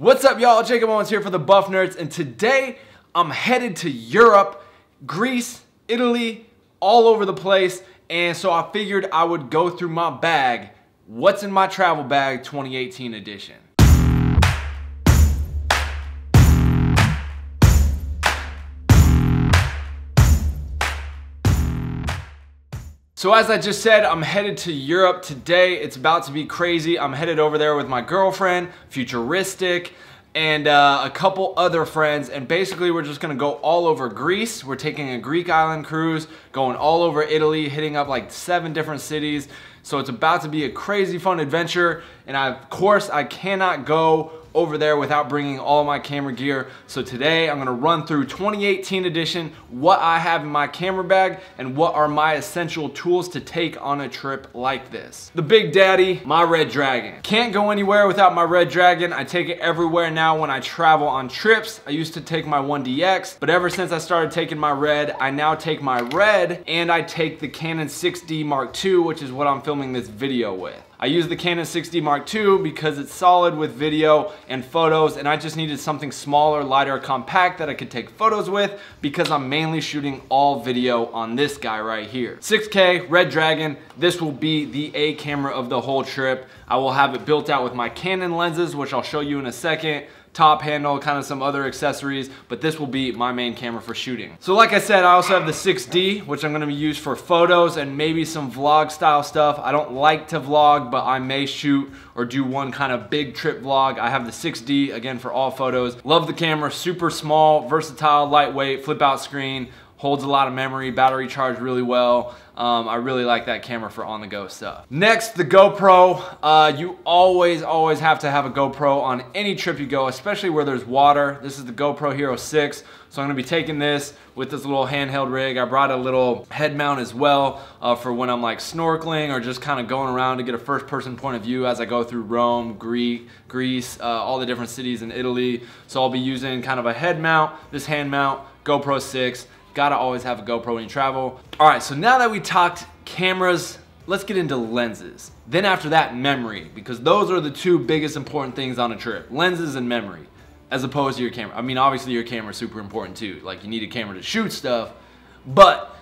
What's up y'all, Jakob Owens here for the Buff Nerds and today I'm headed to Europe, Greece, Italy, all over the place and so I figured I would go through my bag, what's in my travel bag 2018 edition. So as I just said, I'm headed to Europe today. It's about to be crazy. I'm headed over there with my girlfriend, Futuristic, and uh, a couple other friends. And basically we're just gonna go all over Greece. We're taking a Greek island cruise, going all over Italy, hitting up like seven different cities. So it's about to be a crazy fun adventure. And I, of course, I cannot go over there without bringing all my camera gear. So today I'm gonna run through 2018 edition, what I have in my camera bag, and what are my essential tools to take on a trip like this. The Big Daddy, my Red Dragon. Can't go anywhere without my Red Dragon. I take it everywhere now when I travel on trips. I used to take my 1DX, but ever since I started taking my Red, I now take my Red and I take the Canon 6D Mark II, which is what I'm filming this video with. I use the Canon 6D Mark II because it's solid with video and photos and I just needed something smaller, lighter, compact that I could take photos with because I'm mainly shooting all video on this guy right here. 6K Red Dragon, this will be the A camera of the whole trip. I will have it built out with my Canon lenses, which I'll show you in a second top handle, kind of some other accessories, but this will be my main camera for shooting. So like I said, I also have the 6D, which I'm gonna use for photos and maybe some vlog style stuff. I don't like to vlog, but I may shoot or do one kind of big trip vlog. I have the 6D, again, for all photos. Love the camera, super small, versatile, lightweight, flip out screen, holds a lot of memory, battery charge really well. Um, I really like that camera for on the go stuff. Next, the GoPro. Uh, you always, always have to have a GoPro on any trip you go, especially where there's water. This is the GoPro Hero 6. So I'm gonna be taking this with this little handheld rig. I brought a little head mount as well uh, for when I'm like snorkeling or just kind of going around to get a first person point of view as I go through Rome, Greece, uh, all the different cities in Italy. So I'll be using kind of a head mount, this hand mount, GoPro 6, Gotta always have a GoPro when you travel. All right, so now that we talked cameras, let's get into lenses. Then after that, memory, because those are the two biggest important things on a trip, lenses and memory, as opposed to your camera. I mean, obviously your camera is super important too. Like you need a camera to shoot stuff, but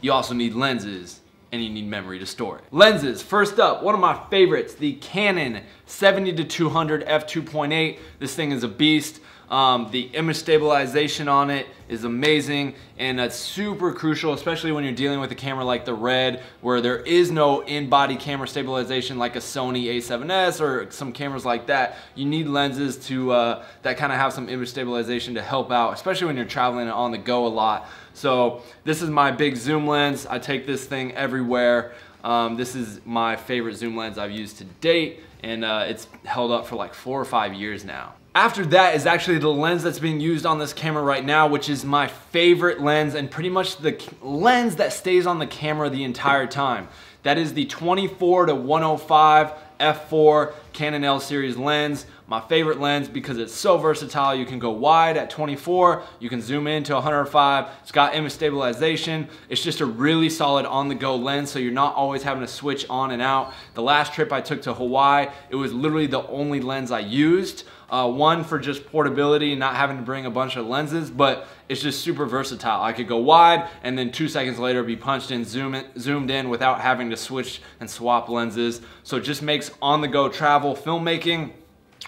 you also need lenses and you need memory to store it. Lenses, first up, one of my favorites, the Canon 70 to 200 f2.8. This thing is a beast. Um, the image stabilization on it is amazing and that's super crucial, especially when you're dealing with a camera like the Red where there is no in-body camera stabilization like a Sony a7S or some cameras like that. You need lenses to uh, that kind of have some image stabilization to help out, especially when you're traveling on the go a lot. So this is my big zoom lens. I take this thing everywhere. Um, this is my favorite zoom lens I've used to date and uh, it's held up for like four or five years now. After that is actually the lens that's being used on this camera right now, which is my favorite lens and pretty much the lens that stays on the camera the entire time. That is the 24 to 105 f4 Canon L series lens. My favorite lens because it's so versatile. You can go wide at 24, you can zoom in to 105. It's got image stabilization. It's just a really solid on the go lens so you're not always having to switch on and out. The last trip I took to Hawaii, it was literally the only lens I used. Uh, one for just portability and not having to bring a bunch of lenses, but it's just super versatile. I could go wide and then two seconds later be punched in, zoom in, zoomed in without having to switch and swap lenses. So it just makes on the go travel filmmaking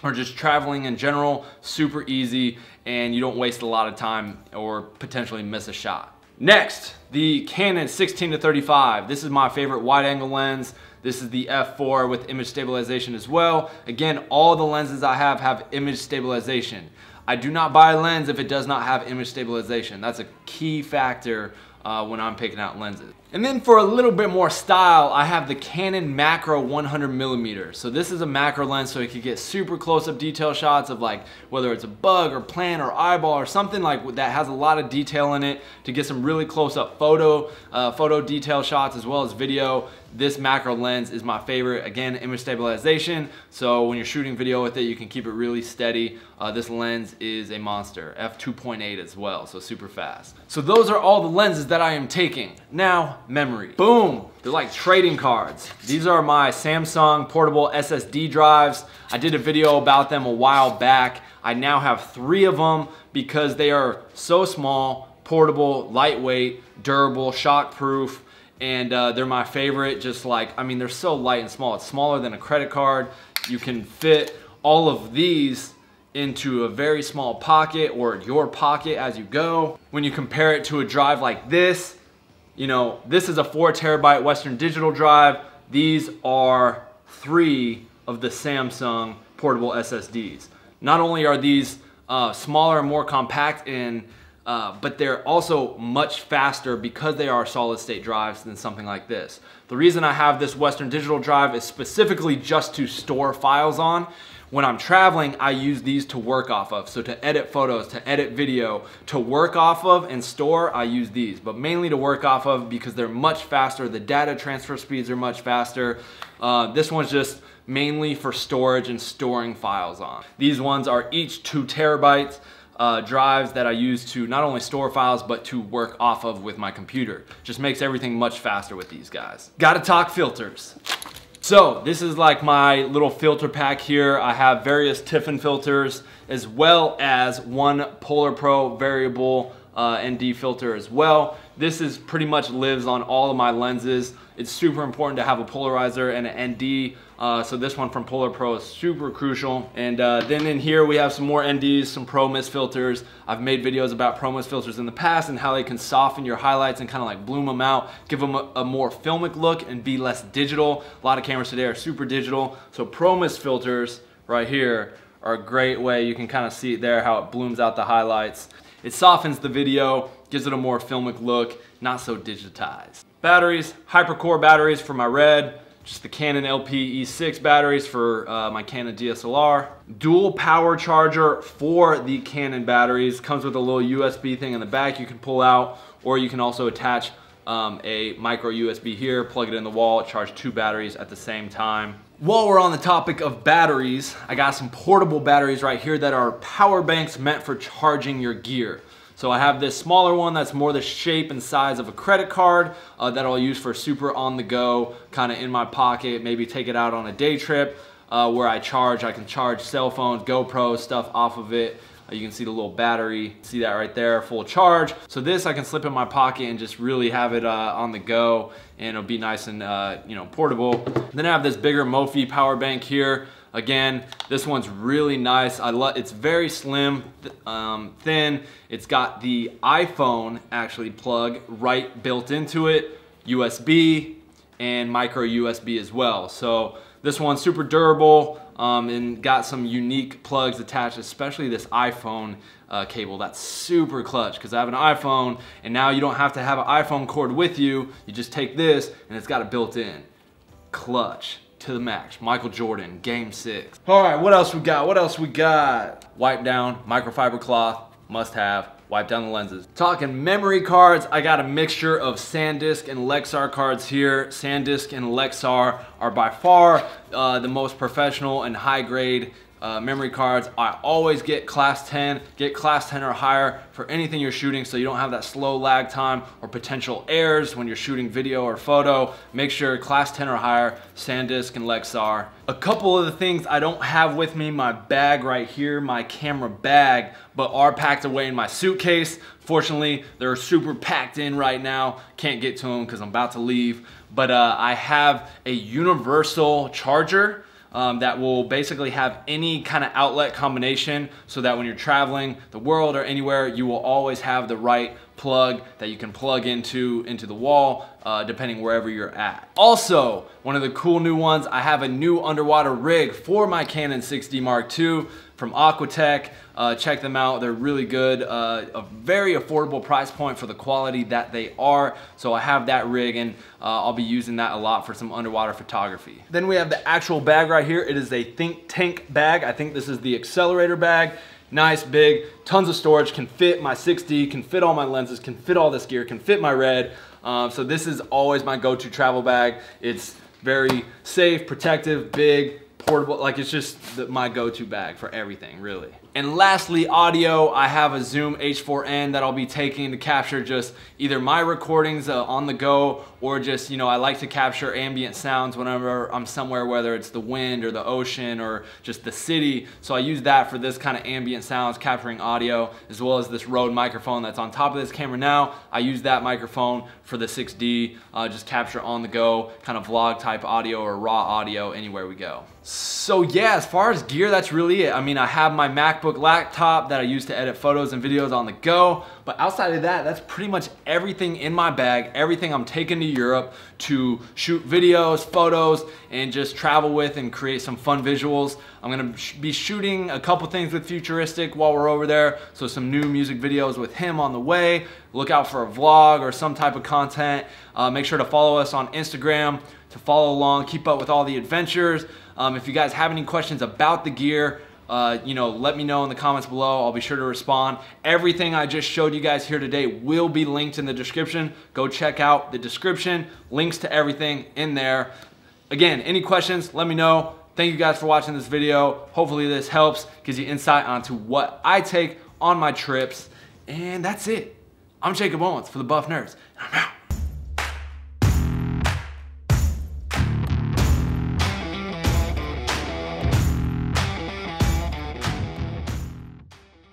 or just traveling in general super easy and you don't waste a lot of time or potentially miss a shot. Next, the Canon 16 to 35. This is my favorite wide angle lens. This is the f4 with image stabilization as well. Again, all the lenses I have have image stabilization. I do not buy a lens if it does not have image stabilization. That's a key factor uh, when I'm picking out lenses. And then for a little bit more style, I have the Canon Macro 100 millimeter. So this is a macro lens so you can get super close up detail shots of like whether it's a bug or plant or eyeball or something like that has a lot of detail in it to get some really close up photo, uh, photo detail shots as well as video. This macro lens is my favorite. Again, image stabilization. So when you're shooting video with it, you can keep it really steady. Uh, this lens is a monster, f2.8 as well, so super fast. So those are all the lenses that I am taking. Now, memory. Boom, they're like trading cards. These are my Samsung portable SSD drives. I did a video about them a while back. I now have three of them because they are so small, portable, lightweight, durable, shockproof, and uh, they're my favorite. Just like, I mean, they're so light and small. It's smaller than a credit card. You can fit all of these into a very small pocket or your pocket as you go. When you compare it to a drive like this, you know, this is a four terabyte Western Digital drive. These are three of the Samsung portable SSDs. Not only are these uh, smaller and more compact in uh, but they're also much faster because they are solid state drives than something like this. The reason I have this Western Digital drive is specifically just to store files on. When I'm traveling, I use these to work off of. So to edit photos, to edit video, to work off of and store, I use these. But mainly to work off of because they're much faster. The data transfer speeds are much faster. Uh, this one's just mainly for storage and storing files on. These ones are each two terabytes uh, drives that I use to not only store files, but to work off of with my computer. Just makes everything much faster with these guys. Gotta talk filters. So this is like my little filter pack here. I have various Tiffen filters as well as one Polar Pro variable uh, ND filter as well. This is pretty much lives on all of my lenses. It's super important to have a polarizer and an ND. Uh, so this one from Polar Pro is super crucial. And uh, then in here we have some more NDs, some Pro Mist filters. I've made videos about Pro Mist filters in the past and how they can soften your highlights and kind of like bloom them out, give them a, a, more filmic look and be less digital. A lot of cameras today are super digital. So Pro Mist filters right here are a great way. You can kind of see it there how it blooms out the highlights. It softens the video, gives it a more filmic look, not so digitized. Batteries, HyperCore batteries for my Red, just the Canon LP E6 batteries for uh, my Canon DSLR. Dual power charger for the Canon batteries. Comes with a little USB thing in the back you can pull out, or you can also attach um, a micro USB here, plug it in the wall, charge two batteries at the same time. While we're on the topic of batteries, I got some portable batteries right here that are power banks meant for charging your gear. So I have this smaller one that's more the shape and size of a credit card uh, that I'll use for super on the go, kind of in my pocket, maybe take it out on a day trip uh, where I charge. I can charge cell phones, GoPro stuff off of it. Uh, you can see the little battery, see that right there, full charge. So this I can slip in my pocket and just really have it uh, on the go and it'll be nice and uh, you know portable. Then I have this bigger Mophie power bank here. Again, this one's really nice. I love. It's very slim, th um, thin. It's got the iPhone actually plug right built into it, USB and micro USB as well. So this one's super durable um, and got some unique plugs attached, especially this iPhone uh, cable. That's super clutch because I have an iPhone and now you don't have to have an iPhone cord with you. You just take this and it's got it built in. Clutch to the max. Michael Jordan, game six. All right, what else we got? What else we got? Wipe down, microfiber cloth, must have. Wipe down the lenses. Talking memory cards, I got a mixture of SanDisk and Lexar cards here. SanDisk and Lexar are by far uh, the most professional and high grade uh, memory cards. I always get class 10, get class 10 or higher for anything you're shooting so you don't have that slow lag time or potential errors when you're shooting video or photo. Make sure class 10 or higher, SanDisk and Lexar. A couple of the things I don't have with me, my bag right here, my camera bag, but are packed away in my suitcase. Fortunately, they're super packed in right now. Can't get to them because I'm about to leave. But uh, I have a universal charger um, that will basically have any kind of outlet combination so that when you're traveling the world or anywhere, you will always have the right plug that you can plug into into the wall uh, depending wherever you're at. Also, one of the cool new ones, I have a new underwater rig for my Canon 6D Mark II from Aquatech. Uh, check them out, they're really good. Uh, a very affordable price point for the quality that they are. So I have that rig and uh, I'll be using that a lot for some underwater photography. Then we have the actual bag right here. It is a Think Tank bag. I think this is the accelerator bag. Nice, big, tons of storage, can fit my 6D, can fit all my lenses, can fit all this gear, can fit my red. Um, so this is always my go-to travel bag. It's very safe, protective, big, portable. Like it's just the, my go-to bag for everything, really. And lastly, audio, I have a Zoom H4n that I'll be taking to capture just either my recordings uh, on the go or just, you know, I like to capture ambient sounds whenever I'm somewhere, whether it's the wind or the ocean or just the city. So I use that for this kind of ambient sounds, capturing audio, as well as this Rode microphone that's on top of this camera now. I use that microphone for the 6D, uh, just capture on the go, kind of vlog type audio or raw audio anywhere we go. So yeah, as far as gear, that's really it. I mean, I have my MacBook laptop that I use to edit photos and videos on the go, but outside of that, that's pretty much everything in my bag, everything I'm taking to Europe to shoot videos, photos, and just travel with and create some fun visuals. I'm gonna be shooting a couple things with Futuristic while we're over there, so some new music videos with him on the way. Look out for a vlog or some type of content. Uh, make sure to follow us on Instagram to follow along, keep up with all the adventures. Um, if you guys have any questions about the gear, uh, you know, let me know in the comments below. I'll be sure to respond. Everything I just showed you guys here today will be linked in the description. Go check out the description, links to everything in there. Again, any questions, let me know. Thank you guys for watching this video. Hopefully this helps, gives you insight onto what I take on my trips. And that's it. I'm Jakob Owens for the Buff Nerds. I'm out.